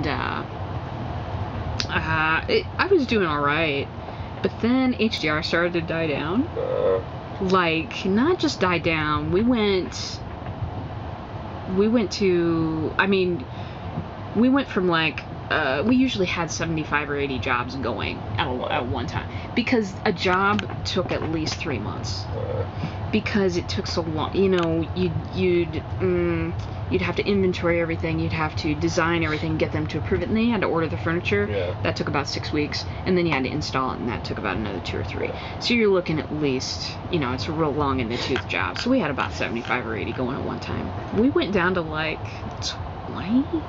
and uh, uh, it, I was doing all right. But then HDR started to die down. Like, not just die down. We went. We went to. I mean, we went from like. Uh, we usually had 75 or 80 jobs going at, a, at one time because a job took at least three months because it took so long. You know, you'd you'd mm, you'd have to inventory everything, you'd have to design everything, get them to approve it, and then you had to order the furniture. Yeah. That took about six weeks, and then you had to install it, and that took about another two or three. So you're looking at least, you know, it's a real long in the tooth job. So we had about 75 or 80 going at one time. We went down to like 20,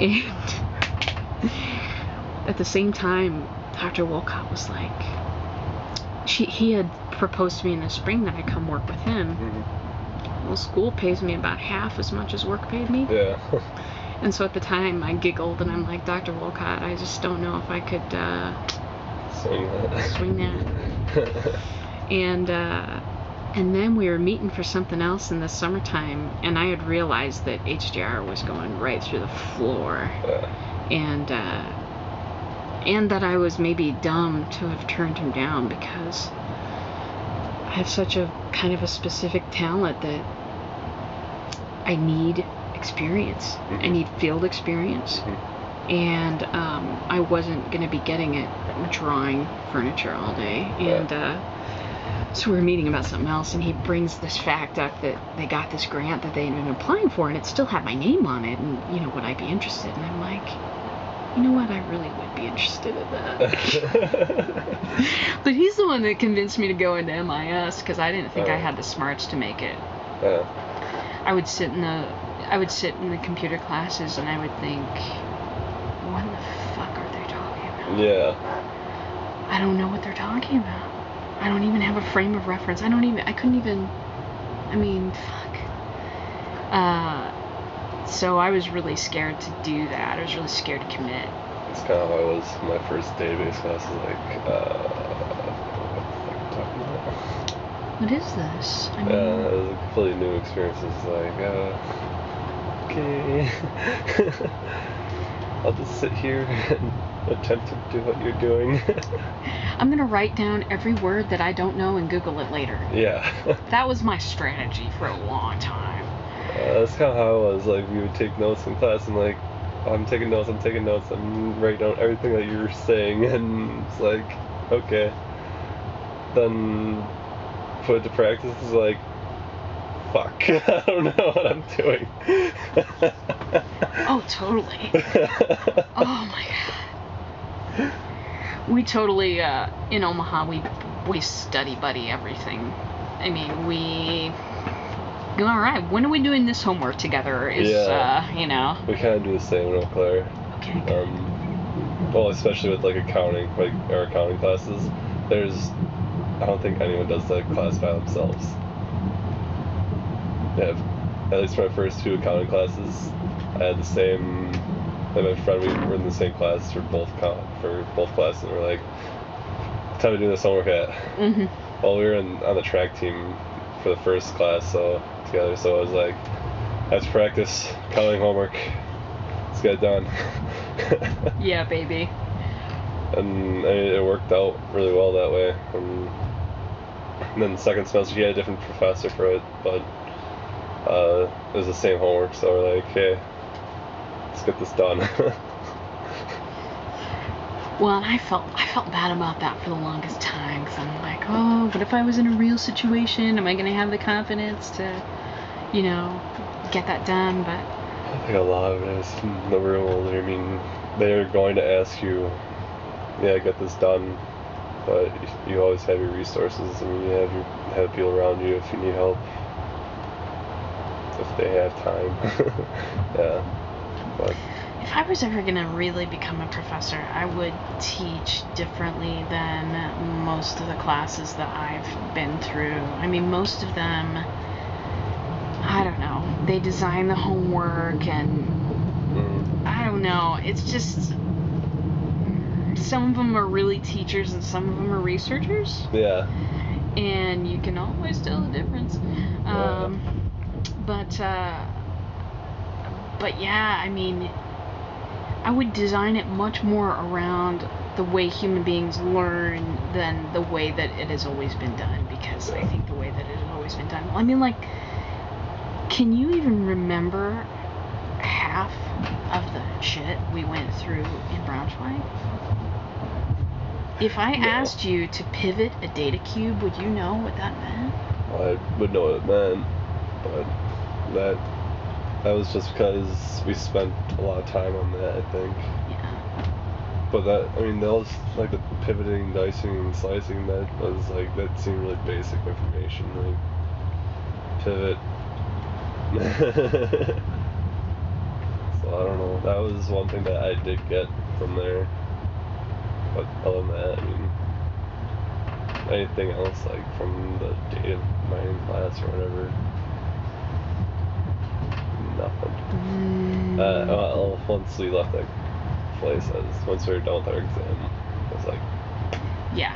and at the same time, Dr. Wolcott was like, she he had proposed to me in the spring that I come work with him. mhm. Well, school pays me about half as much as work paid me. Yeah. And so at the time, I giggled and I'm like, Dr. Wolcott, I just don't know if I could uh, Swing that. swing that. And uh, and then we were meeting for something else in the summertime, and I had realized that HDR was going right through the floor, and uh, and that I was maybe dumb to have turned him down because I have such a kind of a specific talent that I need experience. I Mhm. need field experience. Mhm. And um, I wasn't going to be getting it drawing furniture all day. And uh, so we were meeting about something else, and he brings this fact up that they got this grant that they had been applying for, and it still had my name on it. And, you know, would I be interested? And I'm like, you know what? I really would be interested in that. but he's the one that convinced me to go into MIS because I didn't think I Oh. had the smarts to make it. yeah. I would sit in the I would sit in the computer classes and I would think, what the fuck are they talking about? Yeah. I don't know what they're talking about. I don't even have a frame of reference. I don't even I couldn't even I mean, fuck. Uh so I was really scared to do that. I was really scared to commit. That's kind of how I was my first database class. Is like, uh, what the fuck am I talking about? What is this? I mean, Yeah, it was a completely new experience. It's like, uh, okay, I'll just sit here and attempt to do what you're doing. I'm gonna write down every word that I don't know and Google it later. yeah, That was my strategy for a long time. uh, that's kind of how I was. Like, we would take notes in class, and like, I'm taking notes, I'm taking notes, I'm writing down everything that you're saying, and it's like, okay. Then put it to practice. It's like, fuck, I don't know what I'm doing. Oh, totally. Oh my god. We totally uh, in Omaha we we study buddy everything. I mean we. All right, when are we doing this homework together? Is Yeah. uh, you know. We kind of do the same in Eau Claire. Okay. Um, well, especially with like accounting, like our accounting classes. There's, I don't think anyone does that class by themselves. Yeah, at least for my first two accounting classes, I had the same. And my friend, we were in the same class for both co- for both classes. And we're like, time to do this homework at. Mhm. Well, we were in, on the track team for the first class, so together. So I was like, let's practice accounting homework. Let's get it done. Yeah, baby. and I mean, it worked out really well that way. Um, and then the second semester, he had a different professor for it, but uh, it was the same homework. So we're like, hey, let's get this done. Well, and I felt I felt bad about that for the longest time because I'm like, oh, what if I was in a real situation? Am I gonna have the confidence to, you know, get that done? But I think a lot of it is in the real world. I mean, they're going to ask you, yeah, get this done, but you always have your resources. I mean, you have your have people around you if you need help, if they have time. yeah, but if I was ever gonna really become a professor, I would teach differently than most of the classes that I've been through. I mean, most of them, I don't know, they design the homework and mm, I don't know. It's just some of them are really teachers and some of them are researchers, yeah, and you can always tell the difference. Um, but uh, but yeah, I mean, I would design it much more around the way human beings learn than the way that it has always been done because I think the way that it has always been done. I mean, like, can you even remember half of the shit we went through in Braunschweig? If I No. asked you to pivot a data cube, would you know what that meant? I would know what it meant, but that that was just because we spent a lot of time on that, I think. Yeah. But that, I mean, those like the pivoting, dicing, and slicing. That was like that seemed really basic information, like pivot. so I don't know. That was one thing that I did get from there. But other than that, I mean, anything else like from the data mining class or whatever. Uh, well, once we left that place, once we were done with our exam, it was like, yeah.